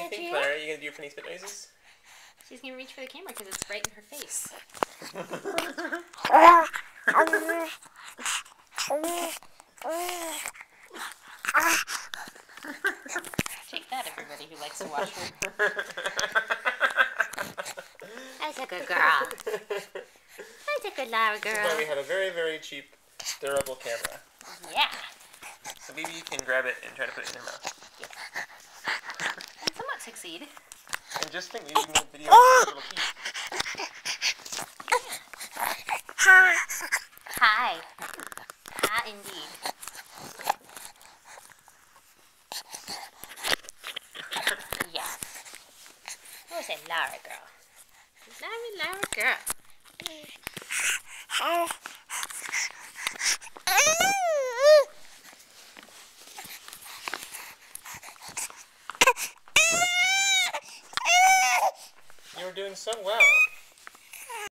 do you think, you? Clara? Are you gonna do your funny spit noises? She's gonna reach for the camera because it's right in her face. Take that, everybody who likes to watch her. That's a good girl. That's a good Lara This is why we girl. had a very, very cheap, durable camera. Yeah. So maybe you can grab it and try to put it in your mouth. Succeed. And just think, maybe oh. you can video little piece. Hi. Hi, indeed. yes. Who's a Lara girl? Lara, Lara girl. Were doing so well.